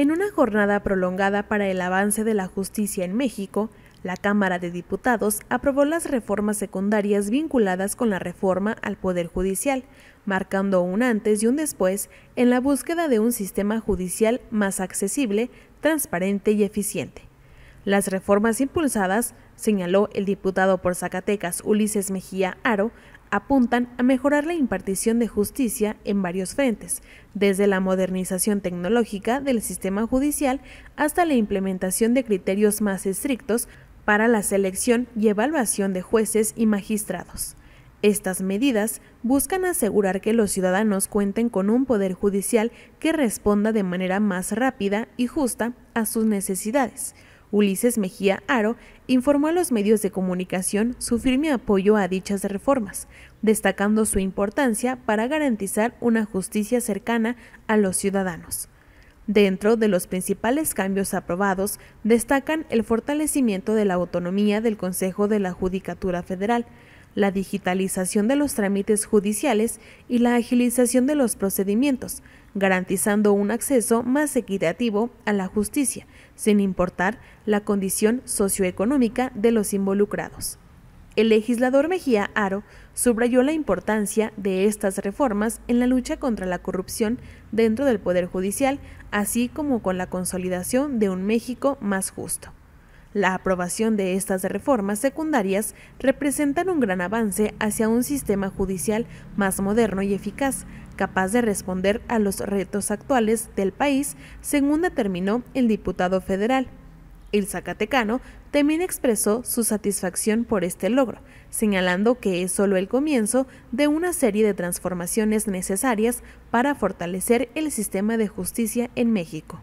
En una jornada prolongada para el avance de la justicia en México, la Cámara de Diputados aprobó las reformas secundarias vinculadas con la reforma al Poder Judicial, marcando un antes y un después en la búsqueda de un sistema judicial más accesible, transparente y eficiente. Las reformas impulsadas, señaló el diputado por Zacatecas Ulises Mejía Aro, apuntan a mejorar la impartición de justicia en varios frentes, desde la modernización tecnológica del sistema judicial hasta la implementación de criterios más estrictos para la selección y evaluación de jueces y magistrados. Estas medidas buscan asegurar que los ciudadanos cuenten con un poder judicial que responda de manera más rápida y justa a sus necesidades, Ulises Mejía Aro informó a los medios de comunicación su firme apoyo a dichas reformas, destacando su importancia para garantizar una justicia cercana a los ciudadanos. Dentro de los principales cambios aprobados destacan el fortalecimiento de la autonomía del Consejo de la Judicatura Federal, la digitalización de los trámites judiciales y la agilización de los procedimientos, garantizando un acceso más equitativo a la justicia, sin importar la condición socioeconómica de los involucrados. El legislador Mejía Aro subrayó la importancia de estas reformas en la lucha contra la corrupción dentro del Poder Judicial, así como con la consolidación de un México más justo. La aprobación de estas reformas secundarias representan un gran avance hacia un sistema judicial más moderno y eficaz, capaz de responder a los retos actuales del país, según determinó el diputado federal. El Zacatecano también expresó su satisfacción por este logro, señalando que es solo el comienzo de una serie de transformaciones necesarias para fortalecer el sistema de justicia en México.